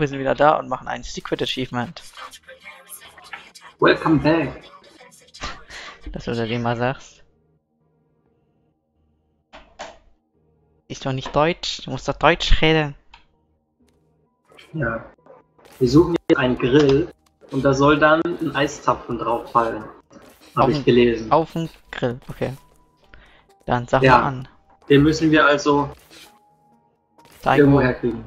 wir sind wieder da und machen ein Secret Achievement. Welcome back. Dass du dem mal sagst. Ist doch nicht Deutsch, du musst doch Deutsch reden. Ja. Wir suchen hier einen Grill und da soll dann ein Eiszapfen drauf fallen. Habe den- ich gelesen. Auf dem Grill, okay. Dann sag Ja. mal an. Den müssen wir also Zeig irgendwo herkriegen.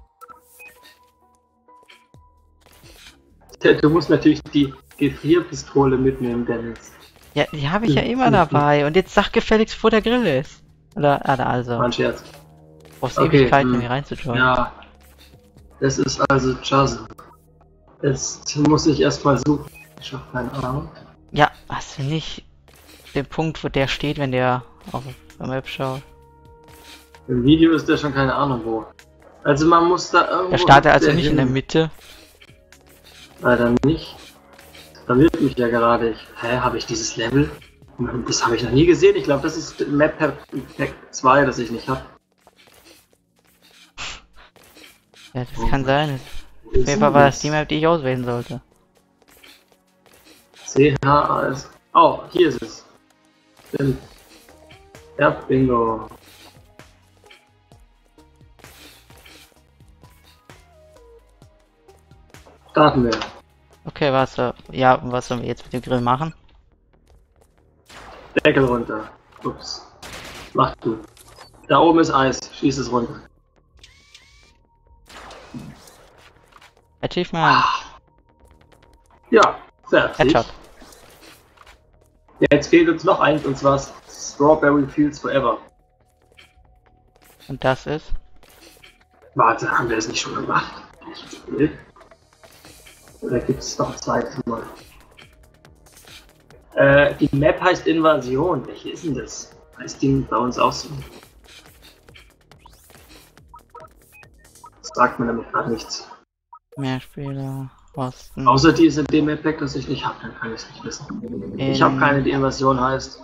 Du musst natürlich die Gefrierpistole mitnehmen, Dennis. Ja, die habe ich ja immer dabei. Und jetzt sag gefälligst, wo der Grill ist. Oder, ah, da also. Mein Scherz. Brauchst okay, Ewigkeiten, um hm. hier reinzuschauen. Ja. Das ist also Jason. Jetzt muss ich erstmal suchen. Ich hab keine Ahnung. Ja, hast du nicht den Punkt, wo der steht, wenn der auf der Map schaut? Im Video ist der schon keine Ahnung wo. Also man muss da irgendwo. Der startet also nicht in der hin. Mitte. Leider nicht. Da wird mich ja gerade. Ich, hä, habe ich dieses Level? Das habe ich noch nie gesehen. Ich glaube, das ist Map Pack 2, das ich nicht habe. Ja, das Oh kann sein. Auf jeden Fall war das das? die Map, die ich auswählen sollte. CHAS. Oh, hier ist es. Stimmt. Ja, Bingo. Starten wir. Okay, was, äh, ja, was sollen wir jetzt mit dem Grill machen? Deckel runter. Ups. Mach du. Da oben ist Eis. Schieß es runter. Achievement, Ja, fertig. Headshot. Jetzt fehlt uns noch eins und zwar Strawberry Fields Forever. Und das ist? Warte, haben wir das nicht schon gemacht? Nee. Oder gibt es noch ein zweites Mal? Äh, die Map heißt Invasion. Welche ist denn das? Heißt die bei uns auch so? Das sagt mir nämlich gerade nichts. Mehr Spieler, Osten. Außer die ist in dem Map das ich nicht habe, dann kann ich es nicht wissen. Ich habe in- keine, die Invasion heißt.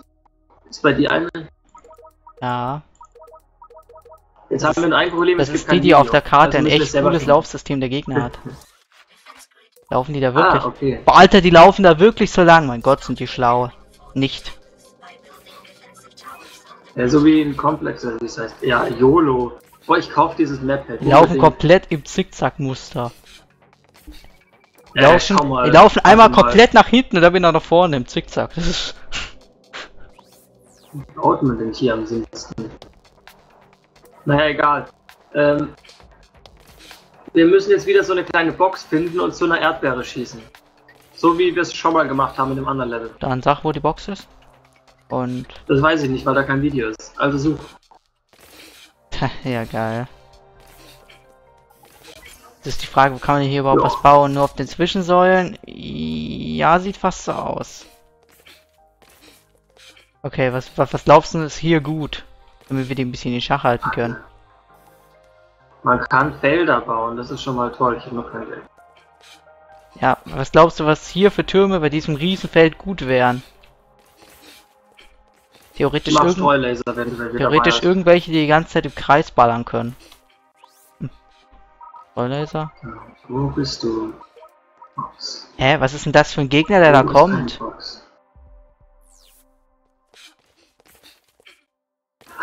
Ist bei dir eine? Ja, Jetzt haben wir ein Problem. das es gibt ist die, die auf Video. der Karte Also ein echt cooles. Laufsystem der Gegner hat. Laufen die da wirklich? Ah, okay. Boah, Alter, die laufen da wirklich so lang. Mein Gott, sind die schlau. Nicht. Ja, so wie in Complex, oder wie es heißt. Ja, YOLO. Boah, ich kauf dieses Map-Pad. Die laufen komplett im Zickzack-Muster. Die Äh, laufen, mal. die laufen einmal mal. komplett nach hinten und dann wieder nach vorne im Zickzack. Das ist Wie baut man denn hier am sinnigsten? Naja, egal. Ähm, wir müssen jetzt wieder so eine kleine Box finden und zu einer Erdbeere schießen. So wie wir es schon mal gemacht haben in dem anderen Level. Dann sag, wo die Box ist. Und, Das weiß ich nicht, weil da kein Video ist. Also such. ja, geil. Das ist die Frage, wo kann man hier überhaupt Ja. was bauen? Nur auf den Zwischensäulen? Ja, sieht fast so aus. Okay, was, was, was glaubst du ist hier gut? Damit wir die ein bisschen in Schach halten können. Man kann Felder bauen, das ist schon mal toll. Ich habe noch kein Geld. Ja, was glaubst du, was hier für Türme bei diesem Riesenfeld gut wären? Theoretisch, irgend Streulaser, wenn du theoretisch irgendwelche, die die ganze Zeit im Kreis ballern können. Hm. Streulaser? Ja, Wo bist du? Box. Hä, was ist denn das für ein Gegner, der da Wo keine kommt? Box?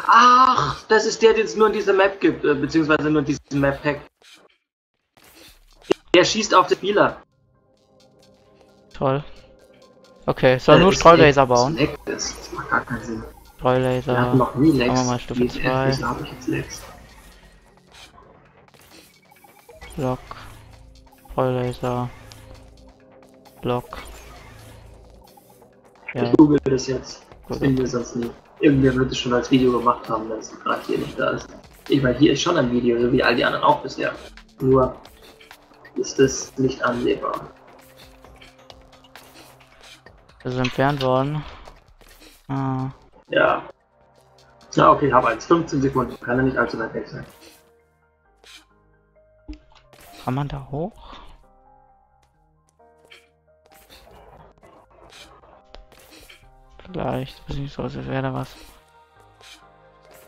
Ach, das ist der, den es nur in dieser Map gibt, äh, beziehungsweise nur in diesem Map-Pack. Der schießt auf den Spieler. Toll. Okay, soll Äh, nur ist Streulaser bauen. ist Lag Das, das macht gar keinen Sinn. Wir hatten Streulaser. noch nie Lags. machen wir mal Stufe Wie- zwei. Wieso habe ich jetzt Lags? Block. Streulaser. Block. Ja, Ich google das jetzt. Das finden wir sonst nie. Irgendwer wird es schon als Video gemacht haben, wenn es gerade hier nicht da ist. Ich meine, hier ist schon ein Video, so wie all die anderen auch bisher. Nur ist es nicht ansehbar. Das ist entfernt worden. Ah, Ja. Na okay, habe eins. 15 Sekunden. Kann ja nicht allzu weit weg sein. kann man da hoch? Vielleicht, als wäre da was.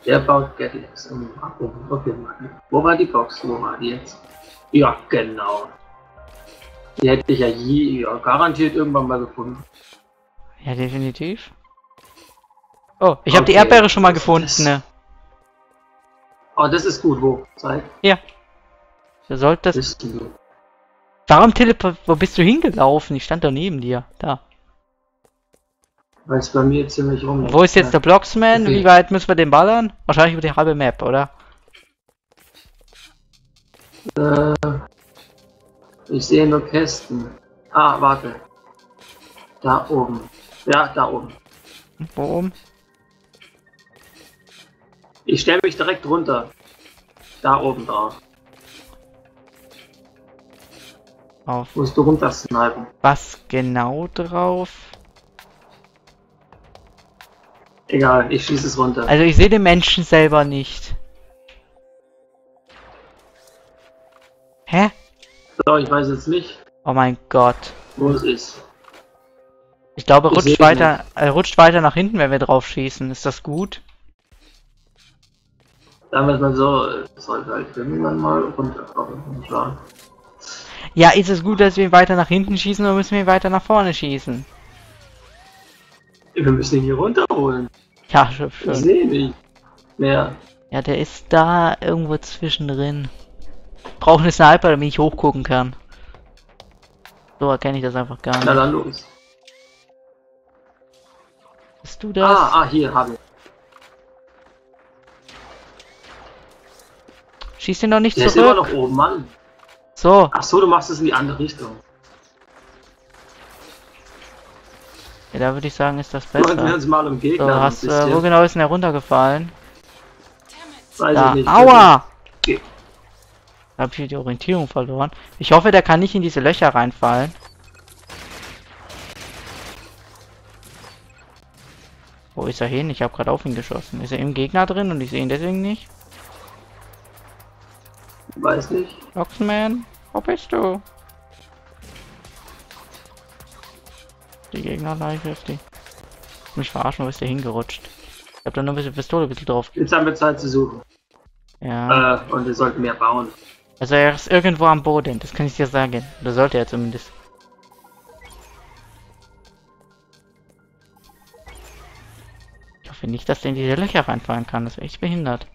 Der baut Gatlex. Um, um, okay, Wo war die Box? Wo war die jetzt? Ja, genau. Die hätte ich ja je, ja, garantiert irgendwann mal gefunden. Ja, definitiv. Oh, ich habe die Okay, Erdbeere schon mal das- gefunden. das- Ne? Oh, das ist gut. Wo? Zeig. Du solltest. Bist du. Warum teleport... Wo bist du hingelaufen? Ich stand da neben dir. Da. Weil es bei mir ziemlich rum Wo ist jetzt der Blocksman? Wie weit müssen wir den ballern? Wahrscheinlich über die halbe Map, oder? Äh, ich sehe nur Kästen. Ah, warte. Da oben. Ja, da oben. Wo oben? Ich stelle mich direkt runter. Da oben drauf. Auf Musst du runter snipen. was genau drauf? Egal, ich schieße es runter. Also ich sehe den Menschen selber nicht. Hä? So, ich weiß jetzt nicht, Oh mein Gott. wo es ist. Ich glaube, er Ich rutscht weiter, er rutscht weiter nach hinten, wenn wir drauf schießen. Ist das gut? Sagen wir es mal so, sollte halt irgendwann mal runterkommen. Ja, ist es gut, dass wir ihn weiter nach hinten schießen oder müssen wir ihn weiter nach vorne schießen? Wir müssen ihn hier runterholen. Ja, schön. Ich sehe nicht mehr. Ja, der ist da irgendwo zwischendrin. Brauche eine Sniper, damit ich hochgucken kann. So erkenne ich das einfach gar Na nicht. dann los. Bist du das? Ah, ah, hier habe ich. Schieß ihn doch nicht Der ist immer noch zurück. oben, Mann. So, Ach so, du machst es in die andere Richtung. Ja, da würde ich sagen, ist das Kümmern wir besser. uns mal um So, Gegner. hast, ein äh, wo genau ist denn der runtergefallen? Weiß Da. ich nicht. Aua! Okay. Da hab ich die Orientierung verloren. Ich hoffe, der kann nicht in diese Löcher reinfallen. Wo ist er hin? Ich habe gerade auf ihn geschossen. Ist er im Gegner drin und ich sehe ihn deswegen nicht? Weiß nicht. Oxman, wo bist du? Die Gegnerleiche ist die. Mich verarschen, wo ist der hingerutscht? Ich hab da nur ein bisschen Pistole ein bisschen drauf. Jetzt haben wir Zeit zu suchen. Ja. Äh, und wir sollten mehr bauen. Also er ist irgendwo am Boden, das kann ich dir sagen. Oder sollte er zumindest. Ich hoffe nicht, dass der in diese Löcher reinfallen kann. Das ist echt behindert.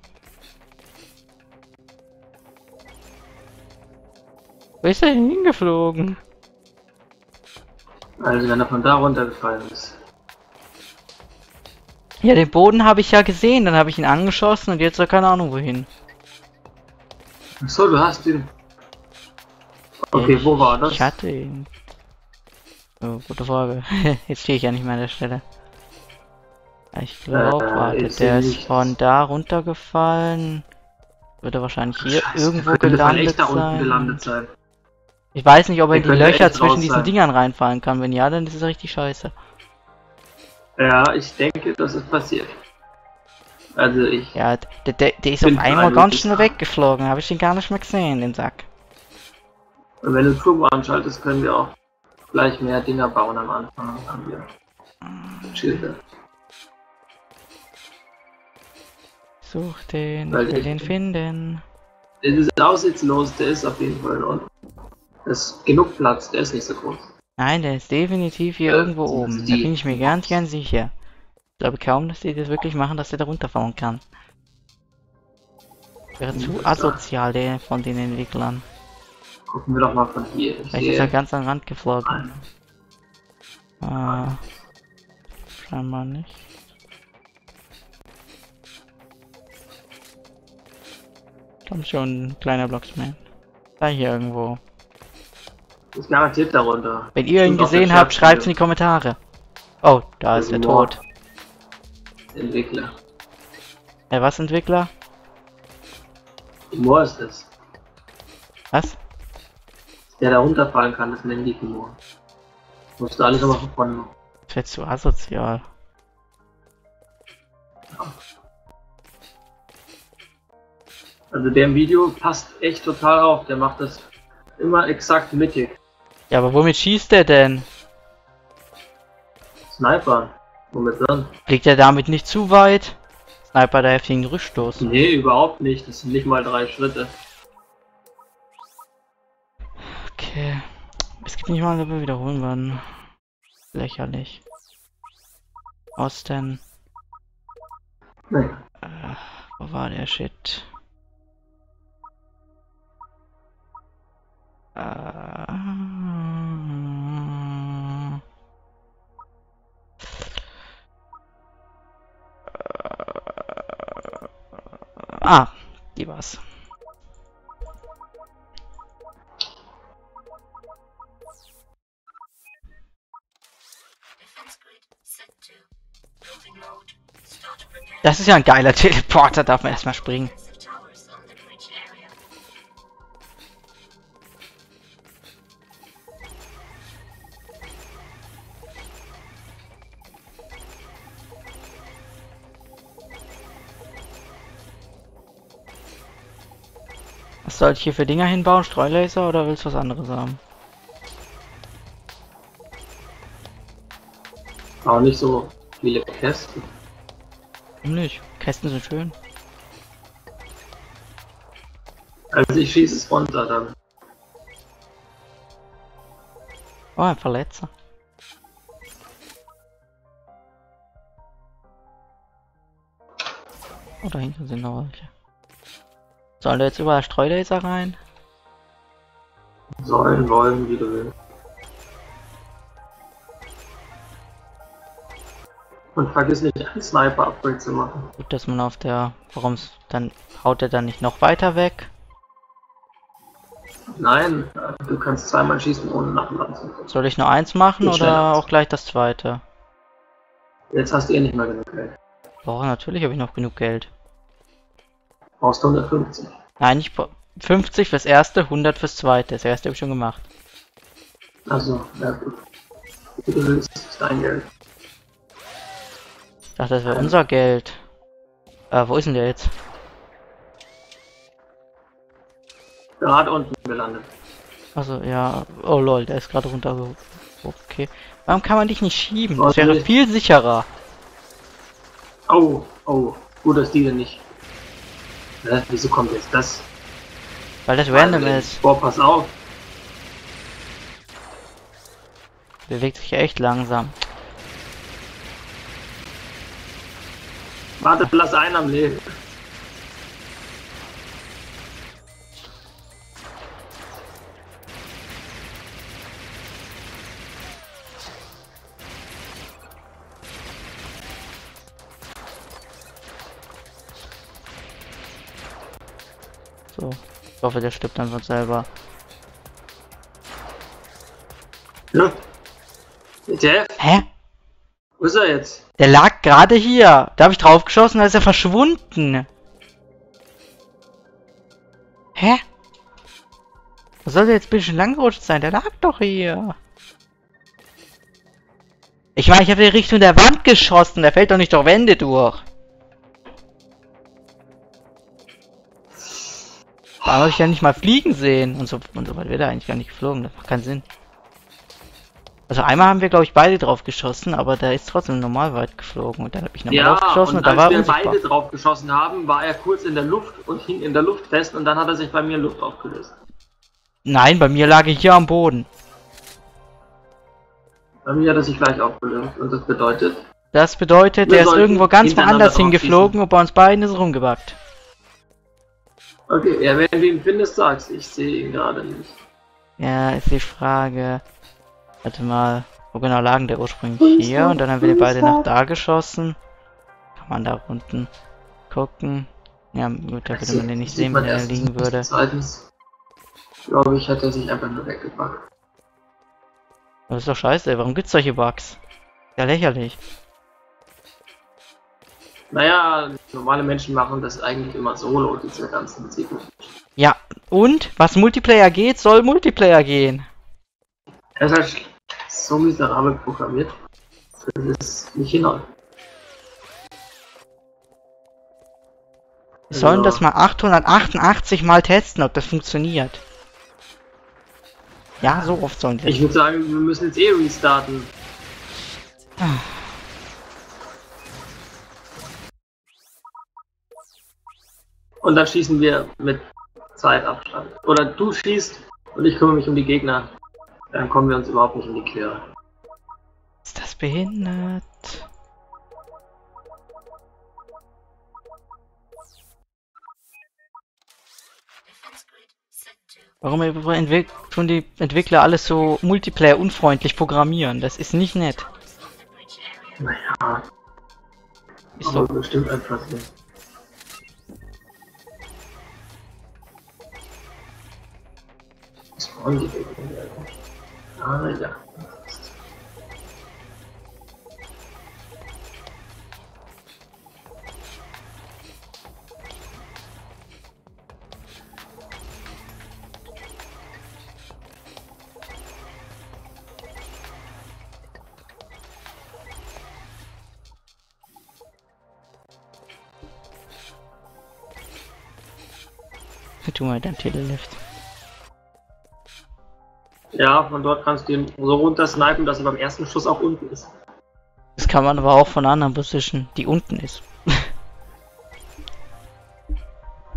Wo ist er hingeflogen? Also wenn er von da runtergefallen ist. Ja, den Boden habe ich ja gesehen, dann habe ich ihn angeschossen und jetzt er keine Ahnung wohin. Ach so, du hast ihn. Okay, ich, wo war das? Ich hatte ihn. Oh, gute Frage. jetzt stehe ich ja nicht mehr an der Stelle. Ich glaube, Äh, warte, ist der ist von da runtergefallen. Würde wahrscheinlich hier Scheiße, irgendwo gelandet echt da unten sein. gelandet sein. Ich weiß nicht, ob er in die Löcher zwischen diesen. Dingern reinfallen kann. Wenn ja, dann ist es richtig scheiße. Ja, ich denke, das ist passiert. Also ich. Ja, der, der, der ist auf einmal ein ganz schnell weggeflogen. Habe ich den gar nicht mehr gesehen, den Sack. Und wenn du Turbo anschaltest, können wir auch gleich mehr Dinger bauen am Anfang. Haben wir Schilder. Such den, Weil will den finden. Der ist aussichtslos, der ist auf jeden Fall unten. Das ist genug Platz, der ist nicht so groß. Nein, der ist definitiv hier Äh, irgendwo das oben. Da bin ich mir ganz, ganz sicher. Ich glaube kaum, dass die das wirklich machen, dass der da runterfahren kann. Wäre zu asozial, der von den Entwicklern. Gucken wir doch mal von hier. Ich Vielleicht ist er ganz am Rand geflogen. Ah, scheinbar nicht. Komm schon, ein kleiner Blocksman. Da hier irgendwo. Das ist garantiert darunter. Wenn ihr ihn der gesehen habt, schreibt's in die Kommentare. Oh, da ist er Boah. tot. Entwickler. Äh, was Entwickler? Timor ist das. Was? Der da runterfallen kann, das nennen die Timor. Musst du alles nochmal von. Das wird zu asozial. Also der im Video passt echt total auf. Der macht das immer exakt mittig. Ja, aber womit schießt der denn? Sniper. Womit dann? Fliegt er damit nicht zu weit? Sniper der heftigen Rückstoß. Nee, überhaupt nicht. Das sind nicht mal drei Schritte. Okay. Es gibt nicht mal Level wiederholen werden. Lächerlich. Osten. Nee. Äh, wo war der Shit? Ah, die war's. Das ist ja ein geiler Teleporter, darf man erstmal springen. Soll ich hier für Dinger hinbauen? Streulaser oder willst du was anderes haben? Auch nicht so viele Kästen. Nicht? Kästen sind schön. Also ich schieße es runter dann. Oh, ein Verletzer. Oh, da hinten sind noch welche. Sollen da jetzt überall Streulaser rein? Sollen, wollen, wie du willst. Und vergiss nicht, ein Sniper-Upgrade zu machen. Gut, dass man auf der... Warum's dann... Haut er dann nicht noch weiter weg? Nein, du kannst zweimal schießen, ohne nachladen zu können. Soll ich nur eins machen schneller oder auch gleich das zweite? Jetzt hast du eh nicht mehr genug Geld. Boah, natürlich habe ich noch genug Geld. Brauchst 150. Nein, ich... bra- 50 fürs erste, 100 fürs zweite. Das erste habe ich schon gemacht. Also, ja gut. Du willst, dein Geld. Dachte, das wäre unser Geld. Äh, wo ist denn der jetzt? Gerade unten gelandet. Also ja, oh lol, der ist gerade runter. Okay. Warum kann man dich nicht schieben? Das wäre viel sicherer. Oh, oh, gut, dass die denn nicht. Hä, wieso kommt jetzt das? Weil das random Also, ist. Boah, pass auf. Bewegt sich echt langsam. Warte, lass einen am Leben. So. Ich hoffe, der stirbt dann von selber. Ja. Jeff, Hä? wo ist er jetzt? Der lag gerade hier. Da habe ich drauf geschossen, da ist er verschwunden. Hä? Was soll der jetzt bitte schon lang gerutscht sein? Der lag doch hier. Ich meine, ich habe in Richtung der Wand geschossen. Der fällt doch nicht durch Wände durch. Da habe ich ja nicht mal fliegen sehen. Und so, und so weit wird er eigentlich gar nicht geflogen. Das macht keinen Sinn. Also einmal haben wir, glaube ich, beide drauf geschossen, aber der ist trotzdem normal weit geflogen. Und dann habe ich nochmal Ja, drauf geschossen und, und da war als er wir unsichtbar. beide drauf geschossen haben, war er kurz in der Luft und hing in der Luft fest und dann hat er sich bei mir Luft aufgelöst. Nein, bei mir lag er hier am Boden. Bei mir hat er sich gleich aufgelöst und das bedeutet, Das bedeutet, Wir der ist irgendwo ganz woanders hingeflogen und bei uns beiden ist er rumgebackt. Okay, ja, wenn du ihn findest, sag's. Ich sehe ihn gerade nicht. Ja, ist die Frage. Warte mal, wo genau lagen der ursprünglich hier und dann haben wir die beide nach da geschossen. Kann man da unten gucken. Ja, gut, da würde man den nicht sehen, wenn er liegen würde. Zweitens, glaube ich, hat er sich einfach nur weggepackt. Das ist doch scheiße, warum gibt's solche Bugs? Ja, lächerlich. Naja, normale Menschen machen das eigentlich immer solo, diese ganzen Zyklen. Ja, und? Was Multiplayer geht, soll Multiplayer gehen. Er ist halt so miserabel programmiert. Das ist nicht hinhauen. Wir sollen das mal 888 mal testen, ob das funktioniert. Ja, so oft sollen die Ich würde sagen, wir müssen jetzt eh restarten. Und dann schießen wir mit Zeitabstand. Oder du schießt Und ich kümmere mich um die Gegner. Dann kommen wir uns überhaupt nicht in die Quere. Ist das behindert? Warum tun die Entwickler alles so Multiplayer-unfreundlich programmieren? Das ist nicht nett. Naja. Ist so. bestimmt einfach so. Was wollen die denn? Ah ja. Tu mal dein Telelift. Ja, von dort kannst du ihn so runter snipen, dass er beim ersten Schuss auch unten ist. Das kann man aber auch von einer anderen Position, die unten ist.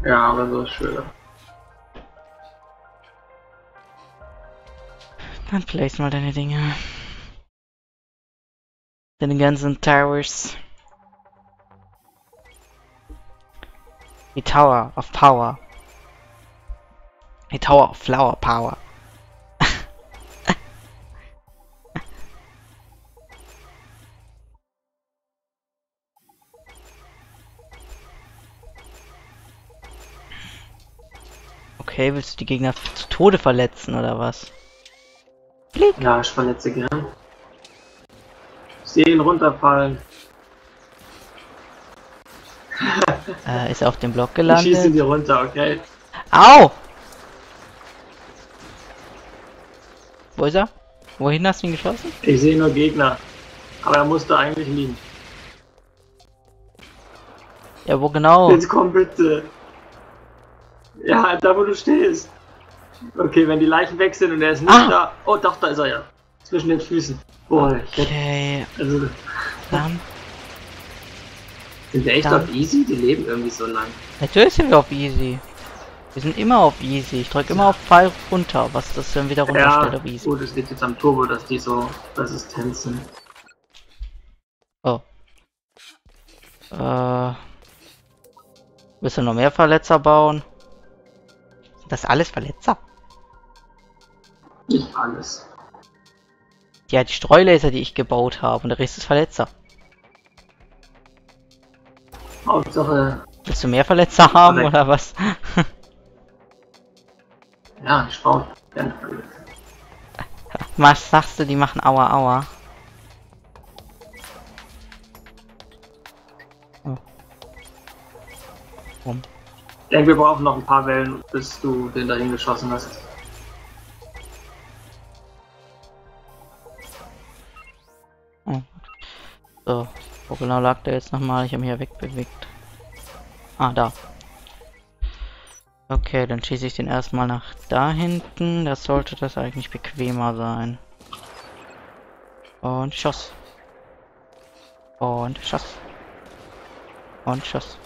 Ja, aber so ist schöner. Dann place mal deine Dinge. Deine ganzen Towers. Die Tower of Power. Die Tower of Flower Power. Okay, willst du die Gegner zu Tode verletzen oder was? Blick. Ja, ich verletze gern. Ich sehe ihn runterfallen. Äh, ist er auf dem Block Ich schieße gelandet? dir runter, okay? Au! Wo ist er? Wohin hast du ihn geschossen? Ich sehe nur Gegner. Aber er musste eigentlich liegen. Ja, wo genau? Jetzt komm bitte. Ja, da wo du stehst. Okay, wenn die Leichen weg sind und er ist nicht Ah. da. Oh doch, da ist er ja. Zwischen den Füßen. Boah, Okay, also dann. sind wir echt Dann- auf easy? Die leben irgendwie so lang. Natürlich sind wir auf Easy. Wir sind immer auf Easy. Ich drücke immer auf Pfeil runter, was das dann wieder runterstellt Ja, auf Easy. gut, es liegt jetzt am Turbo, dass die so resistent sind. Oh. Äh. Willst du noch mehr Verletzer bauen? Das alles Verletzer? Nicht alles. Ja, die Streulaser, die ich gebaut habe. Und der Rest ist Verletzer. Hauptsache, Willst du mehr Verletzer haben Korrekt. oder was? ja, ich baue gerne alles. Was sagst du, die machen Aua Aua? Oh. Warum? Denke, wir brauchen noch ein paar Wellen, bis du den dahin geschossen hast. Oh. So, wo genau lag der jetzt nochmal? Ich habe mich ja wegbewegt. Ah, da. Okay, dann schieße ich den erstmal nach da hinten. Da sollte das eigentlich bequemer sein. Und Schuss. Und Schuss. Und Schuss.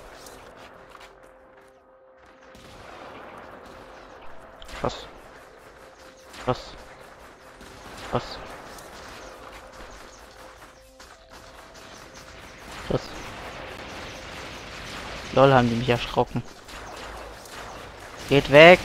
Schuss. Schuss. Schuss. Schuss. Lol, haben die mich erschrocken. Geht weg!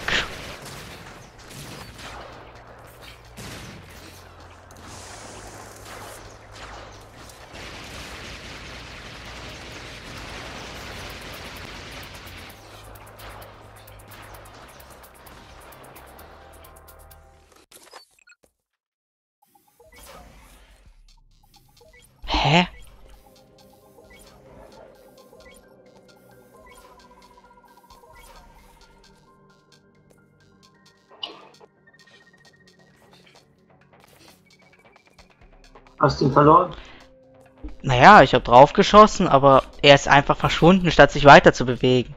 Hast du ihn verloren? Naja, ich habe drauf geschossen, aber er ist einfach verschwunden, statt sich weiter zu bewegen.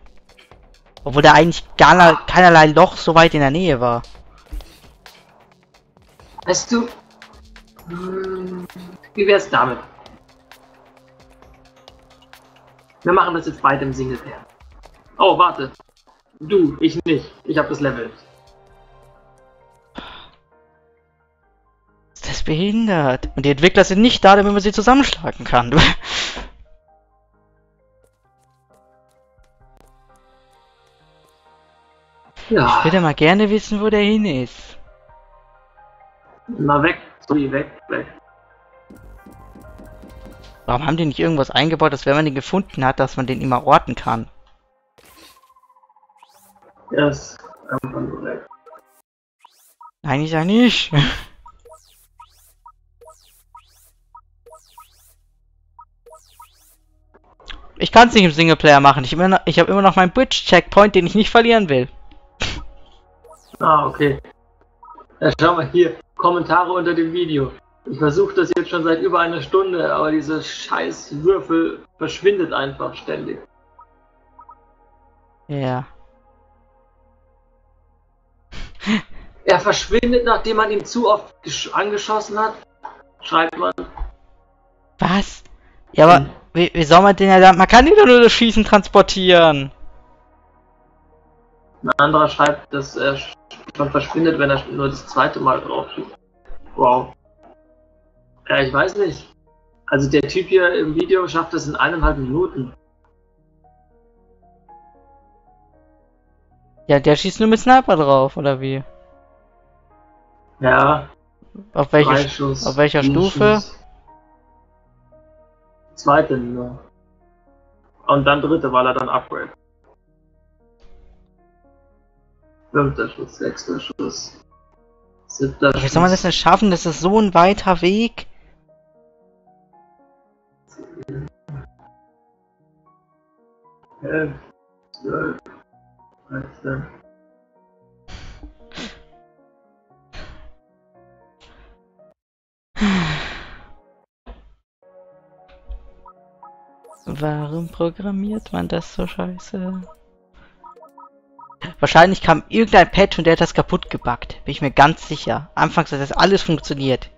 Obwohl da eigentlich gar, keinerlei Loch so weit in der Nähe war. Weißt du? Hm, Wie wär's damit? Wir machen das jetzt beide im Singleplayer. Oh, warte. Du, ich nicht. Ich habe das Level. Ist behindert. Und die Entwickler sind nicht da, damit man sie zusammenschlagen kann. Ja, Ich würde mal gerne wissen, wo der hin ist. na weg, so wie weg, weg. Warum haben die nicht irgendwas eingebaut, dass wenn man den gefunden hat, dass man den immer orten kann? Er ist einfach nur weg. Nein, ich sag nicht. Ich kann es nicht im Singleplayer machen. Ich, immer ich habe immer noch meinen Bridge-Checkpoint, den ich nicht verlieren will. Ah, okay. Ja, schau mal hier, Kommentare unter dem Video. Ich versuche das jetzt schon seit über einer Stunde, aber diese scheiß Würfel verschwindet einfach ständig. Ja. Er verschwindet, nachdem man ihn zu oft gesch- angeschossen hat, schreibt man. Was? Ja, aber wie, wie soll man den ja da... Man kann ihn doch nur das Schießen transportieren. Ein anderer schreibt, dass er sch- schon verschwindet, wenn er nur das zweite Mal drauf schießt. Wow. Ja, ich weiß nicht. Also der Typ hier im Video schafft das in eineinhalb Minuten. Ja, der schießt nur mit Sniper drauf, oder wie? Ja, Auf welche... auf welcher Stufe? Schuss. Zweite nur. Und dann dritte, weil er dann upgrade. Fünfter Schuss, sechster Schuss. Siebter Schuss. Wie soll man das denn schaffen? Das ist so ein weiter Weg. Elf, zwölf, dreizehn. Warum programmiert man das so scheiße? Wahrscheinlich kam irgendein Patch und der hat das kaputt gebackt. Bin ich mir ganz sicher. Anfangs hat das alles funktioniert.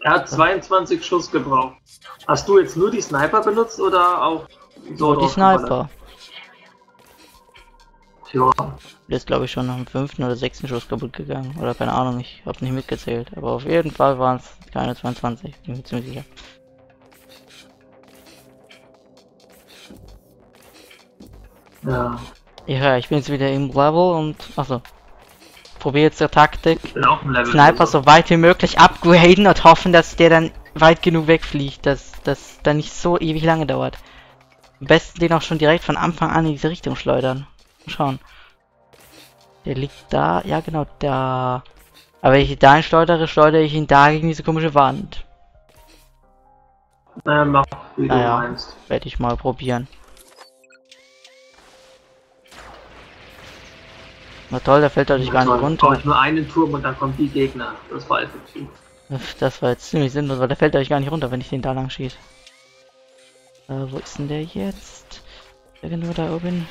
Er hat 22 Schuss gebraucht. Hast du jetzt nur die Sniper benutzt oder auch so So, die? Sniper. Ja, Der ist glaube ich schon am fünften oder sechsten Schuss kaputt gegangen. Oder keine Ahnung, ich habe nicht mitgezählt. Aber auf jeden Fall waren es keine 22. Bin mir ziemlich sicher. ja. Ja, ich bin jetzt wieder im Level und... Achso. Probiere jetzt der Taktik. Sniper so weit wie möglich upgraden und hoffen, dass der dann weit genug wegfliegt, dass das dann nicht so ewig lange dauert. Am besten den auch schon direkt von Anfang an in diese Richtung schleudern. Schauen. Der liegt da, ja genau, da. Aber wenn ich da schleudere, schleudere ich ihn da gegen diese komische Wand. Naja, mach, wie Naja. du meinst. Werde ich mal probieren. Na toll, der fällt dadurch gar nicht runter. brauche ich nur einen Turm und dann kommen die Gegner. Das war effektiv. Das war jetzt ziemlich sinnlos, weil der fällt euch gar nicht runter, wenn ich den da lang schieße. Äh, wo ist denn der jetzt? Irgendwo da oben.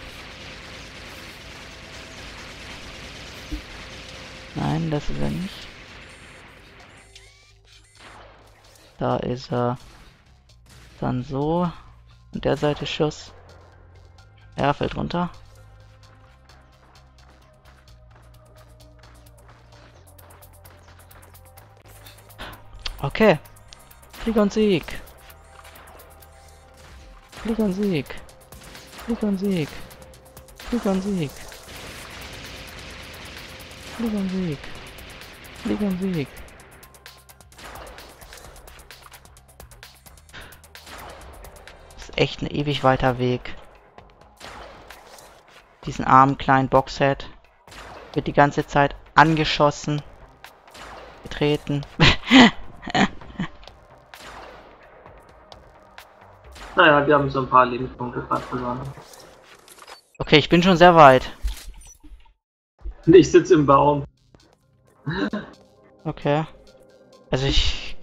Nein, das ist er nicht. Da ist er. Dann so. An der Seite Schuss. Ja, fällt runter. Okay. Krieg und Sieg. Krieg und Sieg. Krieg und Sieg. Krieg und Sieg. Krieg und Sieg. Krieg und Sieg. Das ist echt ein ewig weiter Weg. Diesen armen kleinen Boxhead wird die ganze Zeit angeschossen, getreten. Naja, wir haben so ein paar Lebenspunkte gerade verloren. Okay, ich bin schon sehr weit. Und ich sitze im Baum. Okay. Also ich...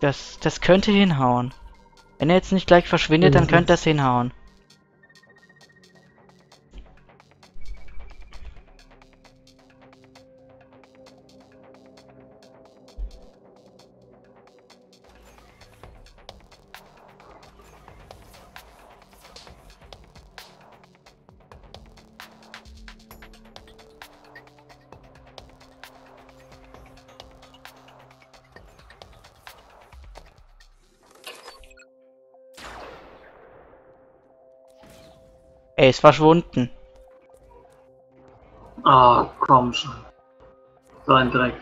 Das, das könnte hinhauen. Wenn er jetzt nicht gleich verschwindet, dann könnte das hinhauen. Er ist verschwunden. Ah, komm schon. So ein Dreck.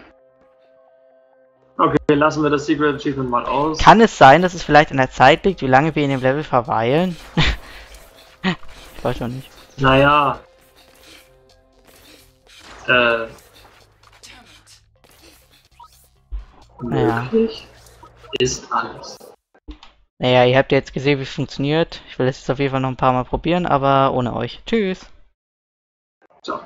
Okay, lassen wir das Secret Achievement mal aus. Kann es sein, dass es vielleicht an der Zeit liegt, wie lange wir in dem Level verweilen? ich weiß schon nicht. Naja. Äh. Naja. Möglich ist alles. Naja, ihr habt ja jetzt gesehen, wie es funktioniert. Ich will es jetzt auf jeden Fall noch ein paar Mal probieren, aber ohne euch. Tschüss. So.